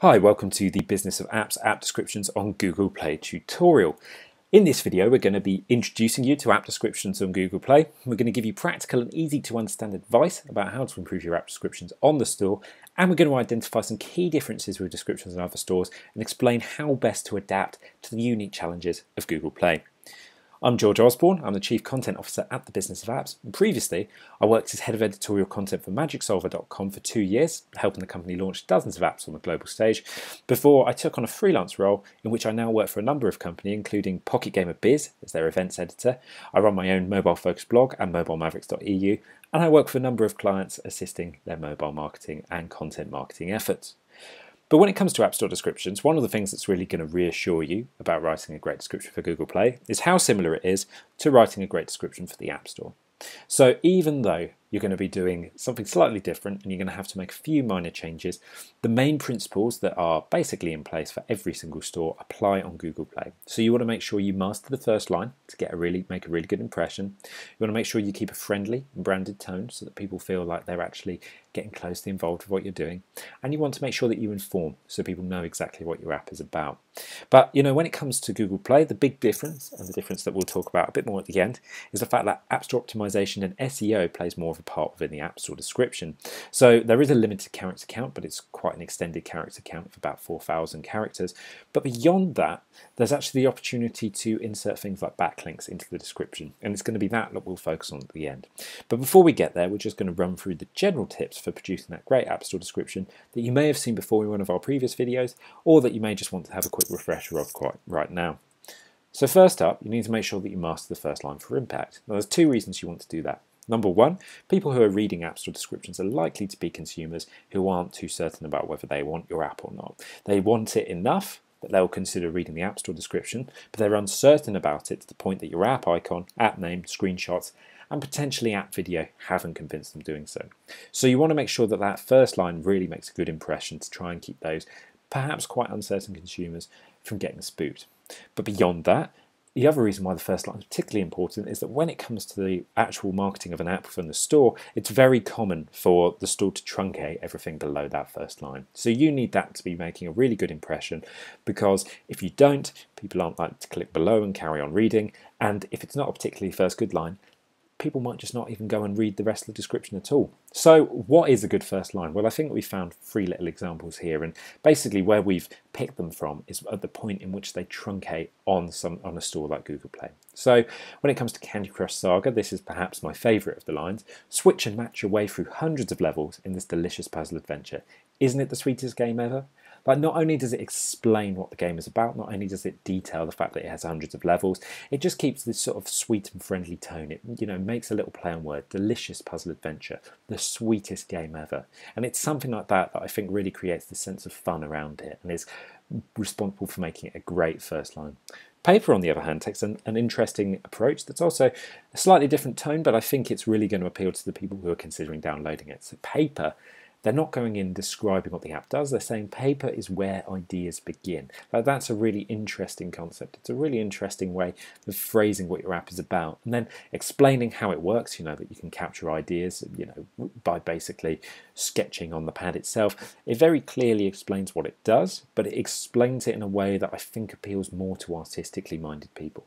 Hi, welcome to the Business of Apps app descriptions on Google Play tutorial. In this video, we're going to be introducing you to app descriptions on Google Play. We're going to give you practical and easy to understand advice about how to improve your app descriptions on the store. And we're going to identify some key differences with descriptions in other stores and explain how best to adapt to the unique challenges of Google Play. I'm George Osborne, I'm the Chief Content Officer at the Business of Apps, and previously I worked as Head of Editorial Content for MagicSolver.com for two years, helping the company launch dozens of apps on the global stage, before I took on a freelance role in which I now work for a number of companies, including Pocket Gamer Biz as their events editor, I run my own mobile focused blog and mobilemavericks.eu, and I work for a number of clients assisting their mobile marketing and content marketing efforts. But when it comes to App Store descriptions, one of the things that's really going to reassure you about writing a great description for Google Play is how similar it is to writing a great description for the App Store. So even though you're going to be doing something slightly different and you're going to have to make a few minor changes. The main principles that are basically in place for every single store apply on Google Play. So you want to make sure you master the first line to get a really make a really good impression. You want to make sure you keep a friendly and branded tone so that people feel like they're actually getting closely involved with what you're doing. And you want to make sure that you inform so people know exactly what your app is about. But you know, when it comes to Google Play, the big difference, and the difference that we'll talk about a bit more at the end, is the fact that App Store optimization and SEO plays more of a part within the App Store description. So there is a limited character count, but it's quite an extended character count of about 4,000 characters. But beyond that, there's actually the opportunity to insert things like backlinks into the description, and it's going to be that that we'll focus on at the end. But before we get there, we're just going to run through the general tips for producing that great App Store description that you may have seen before in one of our previous videos, or that you may just want to have a quick refresher of quite right now. So first up, you need to make sure that you master the first line for impact. Now there's two reasons you want to do that. Number one, people who are reading App Store descriptions are likely to be consumers who aren't too certain about whether they want your app or not. They want it enough that they'll consider reading the App Store description, but they're uncertain about it to the point that your app icon, app name, screenshots, and potentially app video haven't convinced them doing so. So you want to make sure that that first line really makes a good impression to try and keep those perhaps quite uncertain consumers from getting spooked. But beyond that, the other reason why the first line is particularly important is that when it comes to the actual marketing of an app from the store, it's very common for the store to truncate everything below that first line. So you need that to be making a really good impression because if you don't, people aren't likely to click below and carry on reading. And if it's not a particularly first good line, people might just not even go and read the rest of the description at all. So what is a good first line? Well, I think we found three little examples here and basically where we've picked them from is at the point in which they truncate on some on a store like Google Play. So when it comes to Candy Crush Saga, this is perhaps my favourite of the lines. Switch and match your way through hundreds of levels in this delicious puzzle adventure. Isn't it the sweetest game ever? Like not only does it explain what the game is about, not only does it detail the fact that it has hundreds of levels, it just keeps this sort of sweet and friendly tone. It you know makes a little play on word, delicious puzzle adventure, the sweetest game ever. And it's something like that that I think really creates this sense of fun around it and is responsible for making it a great first line. Paper, on the other hand, takes an, an, interesting approach that's also a slightly different tone, but I think it's really going to appeal to the people who are considering downloading it. So, Paper they're not going in describing what the app does. They're saying paper is where ideas begin. That's a really interesting concept. It's a really interesting way of phrasing what your app is about, and then explaining how it works. You know that you can capture ideas. You know by basically sketching on the pad itself. It very clearly explains what it does, but it explains it in a way that I think appeals more to artistically minded people.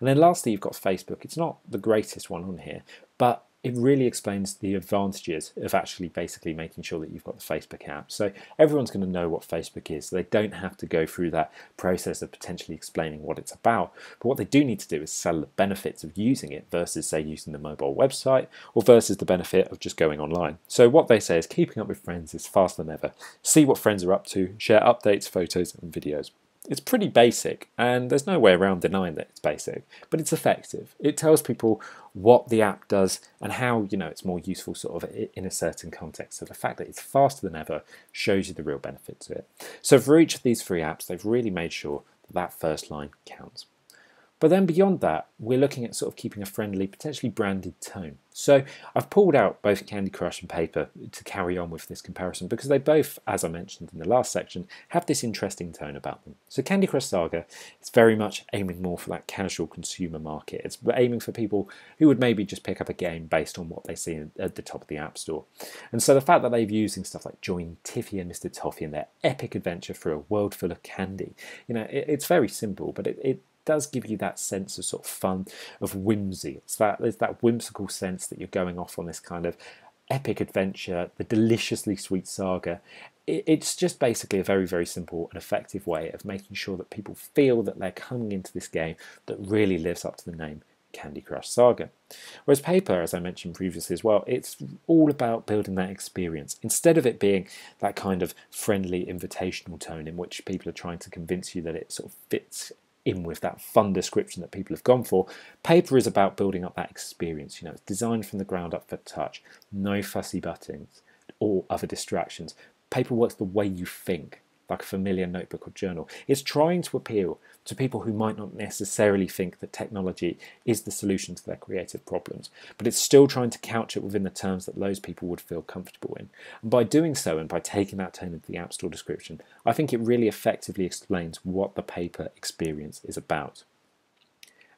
And then lastly, you've got Facebook. It's not the greatest one on here, but it really explains the advantages of actually basically making sure that you've got the Facebook app. So everyone's going to know what Facebook is. So they don't have to go through that process of potentially explaining what it's about. But what they do need to do is sell the benefits of using it versus, say, using the mobile website or versus the benefit of just going online. So what they say is keeping up with friends is faster than ever. See what friends are up to, share updates, photos, and videos. It's pretty basic, and there's no way around denying that it's basic, but it's effective. It tells people what the app does and how you know it's more useful sort of in a certain context. So the fact that it's faster than ever shows you the real benefit to it. So for each of these three apps, they've really made sure that that first line counts. But then beyond that, we're looking at sort of keeping a friendly, potentially branded tone. So I've pulled out both Candy Crush and Paper to carry on with this comparison because they both, as I mentioned in the last section, have this interesting tone about them. So Candy Crush Saga is very much aiming more for that casual consumer market. It's aiming for people who would maybe just pick up a game based on what they see at the top of the App Store. And so the fact that they've using stuff like Join Tiffi and Mr. Toffee in their epic adventure through a world full of candy, you know, it, it's very simple, but it, it does give you that sense of sort of fun, of whimsy. It's that there's that whimsical sense that you're going off on this kind of epic adventure, the deliciously sweet saga. It's just basically a very, very simple and effective way of making sure that people feel that they're coming into this game that really lives up to the name Candy Crush Saga. Whereas Paper, as I mentioned previously as well, it's all about building that experience. Instead of it being that kind of friendly invitational tone in which people are trying to convince you that it sort of fits in with that fun description that people have gone for. Paper is about building up that experience. You know, it's designed from the ground up for touch, no fussy buttons or other distractions. Paper works the way you think like a familiar notebook or journal. It's trying to appeal to people who might not necessarily think that technology is the solution to their creative problems, but it's still trying to couch it within the terms that those people would feel comfortable in. And by doing so, and by taking that tone into the App Store description, I think it really effectively explains what the paper experience is about.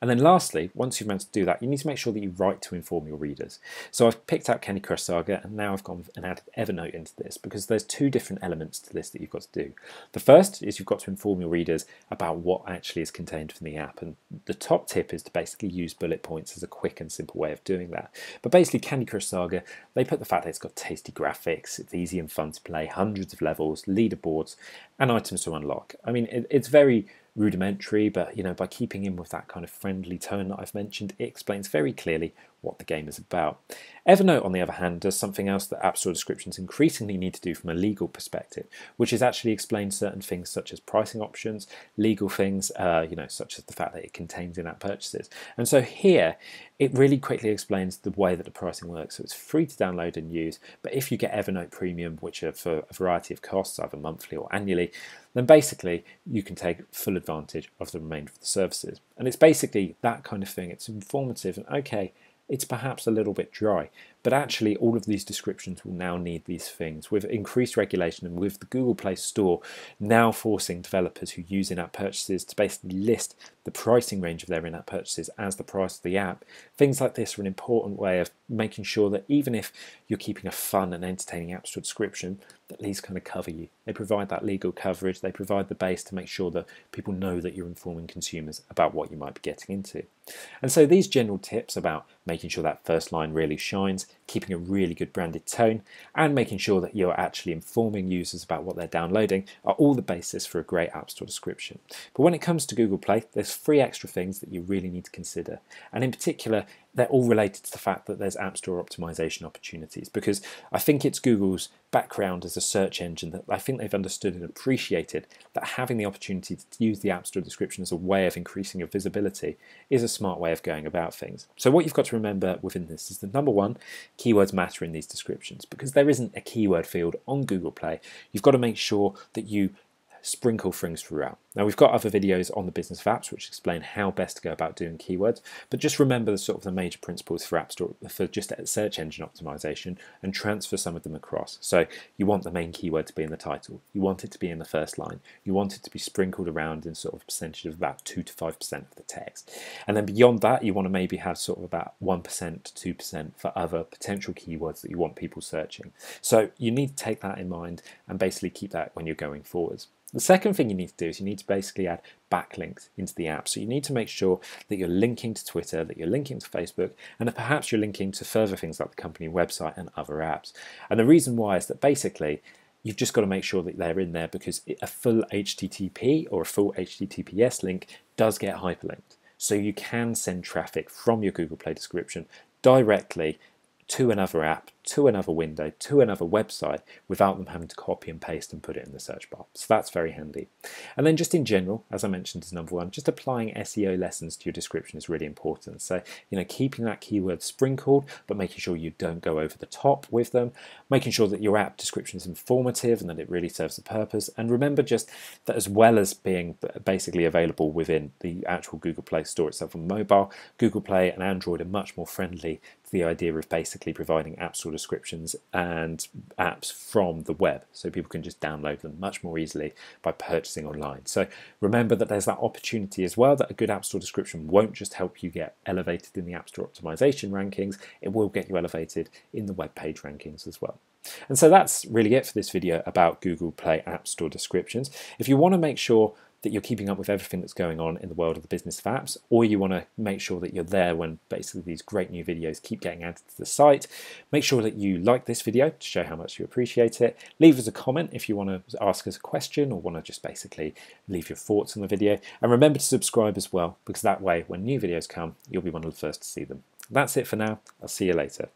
And then lastly, once you've managed to do that, you need to make sure that you write to inform your readers. So I've picked out Candy Crush Saga and now I've gone and added Evernote into this because there's two different elements to this that you've got to do. The first is you've got to inform your readers about what actually is contained in the app. And the top tip is to basically use bullet points as a quick and simple way of doing that. But basically Candy Crush Saga, they put the fact that it's got tasty graphics, it's easy and fun to play, hundreds of levels, leaderboards, and items to unlock. I mean, it, it's very rudimentary, but you know, by keeping in with that kind of friendly tone that I've mentioned, it explains very clearly what the game is about. Evernote, on the other hand, does something else that App Store descriptions increasingly need to do from a legal perspective, which is actually explain certain things such as pricing options, legal things, uh, you know, such as the fact that it contains in-app purchases. And so here, it really quickly explains the way that the pricing works. So it's free to download and use, but if you get Evernote Premium, which are for a variety of costs, either monthly or annually, then basically you can take full advantage of the remainder of the services. And it's basically that kind of thing. It's informative and okay, it's perhaps a little bit dry. But actually, all of these descriptions will now need these things. With increased regulation and with the Google Play Store now forcing developers who use in app purchases to basically list the pricing range of their in app purchases as the price of the app, things like this are an important way of making sure that even if you're keeping a fun and entertaining App Store description, that these kind of cover you. They provide that legal coverage, they provide the base to make sure that people know that you're informing consumers about what you might be getting into. And so these general tips about making sure that first line really shines, keeping a really good branded tone, and making sure that you're actually informing users about what they're downloading are all the basis for a great App Store description. But when it comes to Google Play, there's three extra things that you really need to consider. And in particular, they're all related to the fact that there's App Store optimization opportunities because I think it's Google's background as a search engine that I think they've understood and appreciated that having the opportunity to use the App Store description as a way of increasing your visibility is a smart way of going about things. So what you've got to remember within this is that number one, keywords matter in these descriptions because there isn't a keyword field on Google Play. You've got to make sure that you sprinkle things throughout. Now we've got other videos on the business of apps which explain how best to go about doing keywords, but just remember the sort of the major principles for App Store for just search engine optimization and transfer some of them across. So you want the main keyword to be in the title, you want it to be in the first line, you want it to be sprinkled around in sort of a percentage of about two to five percent of the text, and then beyond that you want to maybe have sort of about one percent to two percent for other potential keywords that you want people searching. So you need to take that in mind and basically keep that when you're going forwards. The second thing you need to do is you need to basically add backlinks into the app. So you need to make sure that you're linking to Twitter, that you're linking to Facebook, and that perhaps you're linking to further things like the company website and other apps. And the reason why is that basically you've just got to make sure that they're in there because a full HTTP or a full HTTPS link does get hyperlinked. So you can send traffic from your Google Play description directly to another app to another window, to another website, without them having to copy and paste and put it in the search bar. So that's very handy. And then just in general, as I mentioned as number one, just applying SEO lessons to your description is really important. So, you know, keeping that keyword sprinkled, but making sure you don't go over the top with them, making sure that your app description is informative and that it really serves the purpose. And remember just that as well as being basically available within the actual Google Play Store itself on mobile, Google Play and Android are much more friendly the idea of basically providing App Store descriptions and apps from the web. So people can just download them much more easily by purchasing online. So remember that there's that opportunity as well that a good App Store description won't just help you get elevated in the App Store optimization rankings, it will get you elevated in the web page rankings as well. And so that's really it for this video about Google Play App Store descriptions. If you want to make sure that you're keeping up with everything that's going on in the world of the business of apps, or you want to make sure that you're there when basically these great new videos keep getting added to the site, make sure that you like this video to show how much you appreciate it. Leave us a comment if you want to ask us a question or want to just basically leave your thoughts on the video. And remember to subscribe as well, because that way, when new videos come, you'll be one of the first to see them. That's it for now. I'll see you later.